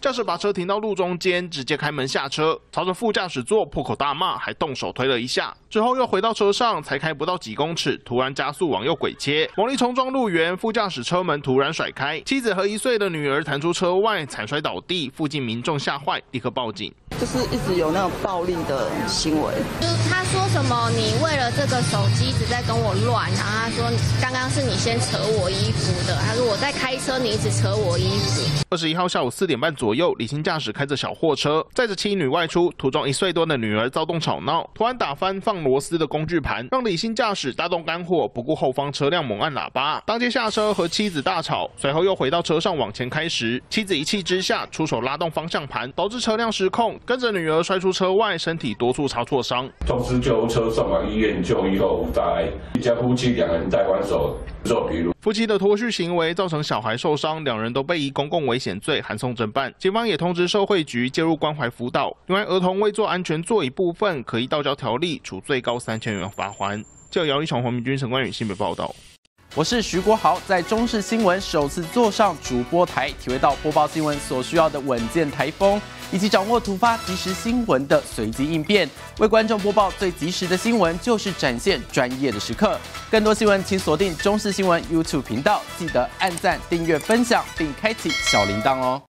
驾驶把车停到路中间，直接开门下车，朝着副驾驶座破口大骂，还动手推了一下。之后又回到车上，才开不到几公尺，突然加速往右轨切，猛力冲撞路缘，副驾驶车门突然甩开，妻子和一岁的女儿弹出车外，惨摔倒地。附近民众吓坏，立刻报警。就是一直有那种暴力的行为，就是他说什么，你为了这个手机一直在跟我乱，然后他说刚刚是你先扯我衣服的，他说我在开车，你一直扯我衣服。二十一号下午四点半左右，李姓驾驶开着小货车，载着妻女外出，途中一岁多的女儿躁动吵闹，突然打翻放螺丝的工具盘，让李姓驾驶大动肝火，不顾后方车辆猛按喇叭，当街下车和妻子大吵，随后又回到车上往前开时，妻子一气之下出手拉动方向盘，导致车辆失控。跟着女儿摔出车外，身体多处擦挫伤。通知救护车送往医院就医后无大碍。一家夫妻两人戴关手做笔录。夫妻的脱序行为造成小孩受伤，两人都被以公共危险罪函送侦办。警方也通知社会局介入关怀辅导。另外，儿童未做安全座椅部分，可以道交条例处最高三千元罚款。就姚立雄、黄明君、陈冠宇新闻报道。我是徐国豪，在中视新闻首次坐上主播台，体会到播报新闻所需要的稳健台风，以及掌握突发即时新闻的随机应变。为观众播报最及时的新闻，就是展现专业的时刻。更多新闻，请锁定中视新闻 YouTube 频道，记得按赞、订阅、分享，并开启小铃铛哦。